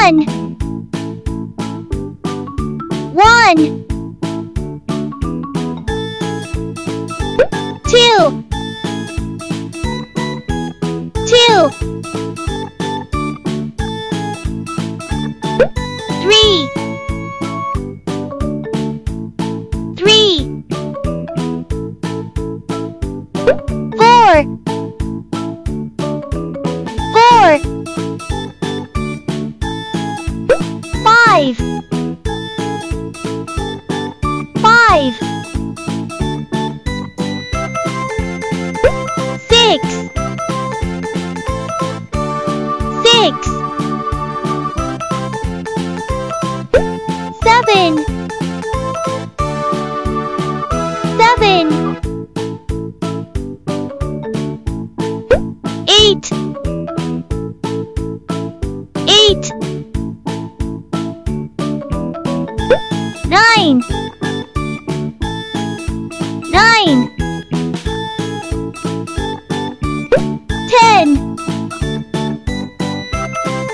One. One. Two. Two. Five. Six. Six. Seven. Seven. Eight.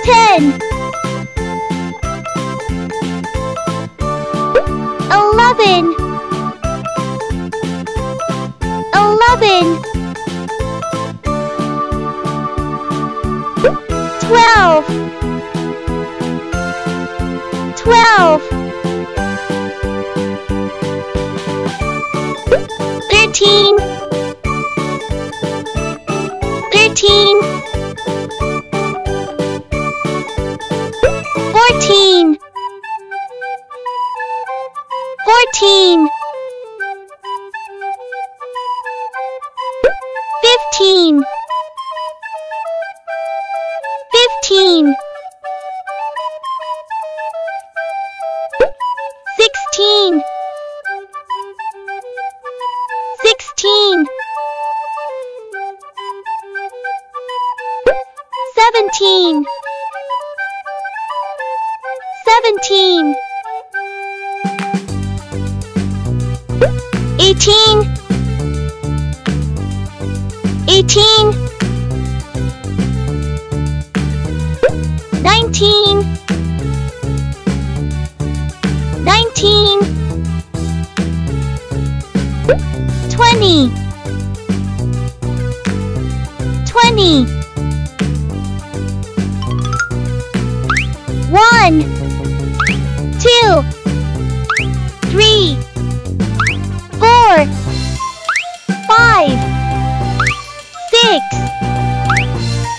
Ten. Eleven. Eleven. Twelve. Twelve. 14 15 15 16 16 17 17 Eighteen. Eighteen. Nineteen. Nineteen. Twenty. Twenty. One. Two.